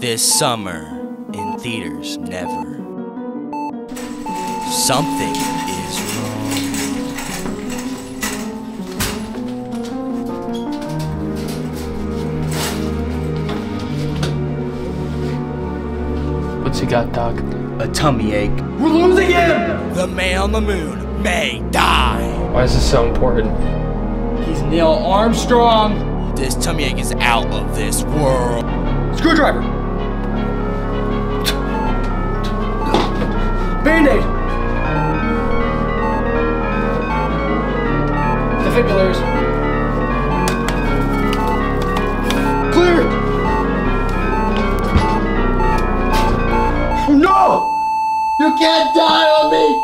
This summer, in theaters, never. Something is wrong. What's he got, Doc? A tummy ache. We're losing him! The man on the moon may die. Why is this so important? He's Neil Armstrong. This tummy ache is out of this world. Screwdriver. Band-aid. Defibrillators. Clear. Oh, no! You can't die on me!